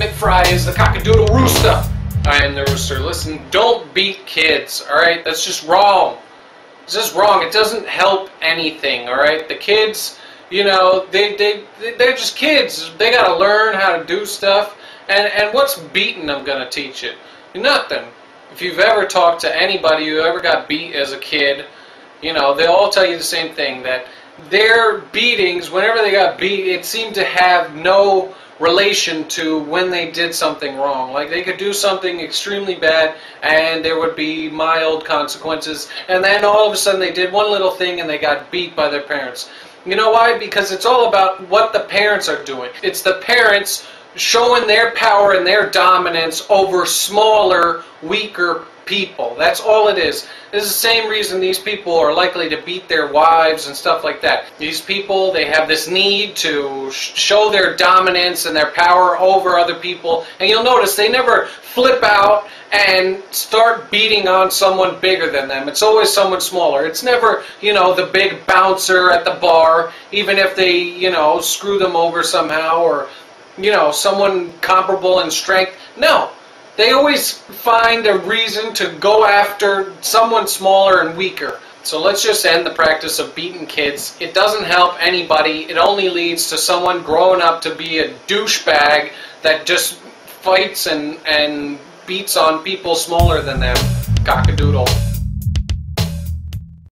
Micfri is the cockadoodle rooster. I am the rooster. Listen, don't beat kids, alright? That's just wrong. It's just wrong. It doesn't help anything, alright? The kids, you know, they, they, they're just kids. They gotta learn how to do stuff. And, and what's beating them gonna teach it? Nothing. If you've ever talked to anybody who ever got beat as a kid, you know, they all tell you the same thing, that their beatings, whenever they got beat, it seemed to have no relation to when they did something wrong. Like they could do something extremely bad and there would be mild consequences and then all of a sudden they did one little thing and they got beat by their parents. You know why? Because it's all about what the parents are doing. It's the parents showing their power and their dominance over smaller, weaker people. That's all it is. This is the same reason these people are likely to beat their wives and stuff like that. These people, they have this need to show their dominance and their power over other people. And you'll notice they never flip out and start beating on someone bigger than them. It's always someone smaller. It's never, you know, the big bouncer at the bar, even if they, you know, screw them over somehow or, you know, someone comparable in strength. No, they always find a reason to go after someone smaller and weaker. So let's just end the practice of beating kids. It doesn't help anybody. It only leads to someone growing up to be a douchebag that just fights and, and beats on people smaller than them. Cockadoodle.